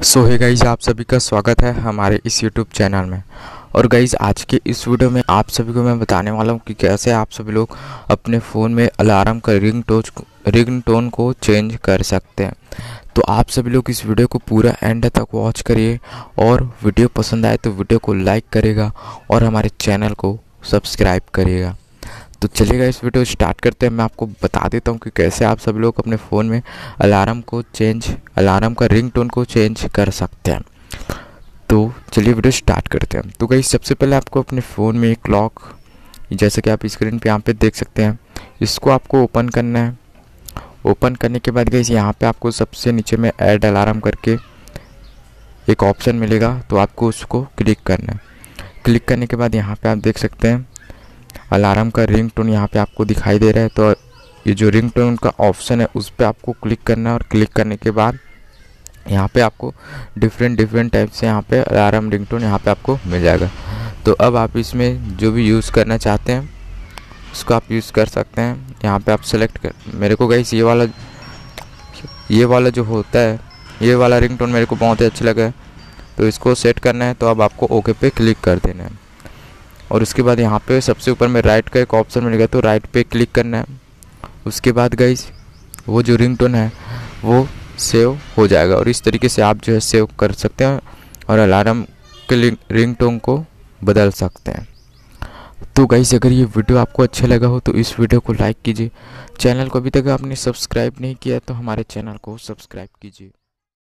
सो है गाइज़ आप सभी का स्वागत है हमारे इस यूट्यूब चैनल में। और गाइज़ आज के इस वीडियो में आप सभी को मैं बताने वाला हूँ कि कैसे आप सभी लोग अपने फ़ोन में अलार्म का रिंग टोच रिंग टोन को चेंज कर सकते हैं। तो आप सभी लोग इस वीडियो को पूरा एंड तक वॉच करिए और वीडियो पसंद आए तो वीडियो को लाइक करेगा और हमारे चैनल को सब्सक्राइब करिएगा। तो चलिएगा इस वीडियो स्टार्ट करते हैं। मैं आपको बता देता हूँ कि कैसे आप सब लोग अपने फ़ोन में अलार्म को चेंज, अलार्म का रिंग टोन को चेंज कर सकते हैं। तो चलिए वीडियो स्टार्ट करते हैं। तो कहीं सबसे पहले आपको अपने फ़ोन में क्लॉक जैसे कि आप स्क्रीन पे यहाँ पे देख सकते हैं। इसको आपको ओपन करना है। ओपन करने के बाद गई यहाँ पे आपको सबसे नीचे में ऐड अलार्म करके एक ऑप्शन मिलेगा तो आपको उसको क्लिक करना है। क्लिक करने के बाद यहाँ पे आप देख सकते हैं अलार्म का रिंग टोन यहाँ पे आपको दिखाई दे रहा है। तो ये जो रिंग टोन का ऑप्शन है, उस पर आपको क्लिक करना है और क्लिक करने के बाद यहाँ पे आपको डिफरेंट डिफरेंट टाइप से यहाँ पे अलार्म रिंग टोन यहाँ पे आपको मिल जाएगा। तो अब आप इसमें जो भी यूज़ करना चाहते हैं, उसको आप यूज़ कर सकते हैं। यहाँ पे आप सेलेक्ट कर, मेरे को गई ये वाला ये वाला जो होता है, ये वाला रिंग टोन मेरे को बहुत ही अच्छा लगा है। तो इसको सेट करना है तो अब आपको ओके पे क्लिक कर देना है। और उसके बाद यहाँ पे सबसे ऊपर में राइट का एक ऑप्शन मिलेगा तो राइट पे क्लिक करना है। उसके बाद गाइज़ वो जो रिंग टोन है, वो सेव हो जाएगा। और इस तरीके से आप जो है सेव कर सकते हैं और अलार्म के रिंग टोन को बदल सकते हैं। तो गाइज़ अगर ये वीडियो आपको अच्छा लगा हो तो इस वीडियो को लाइक कीजिए। चैनल को अभी तक आपने सब्सक्राइब नहीं किया तो हमारे चैनल को सब्सक्राइब कीजिए।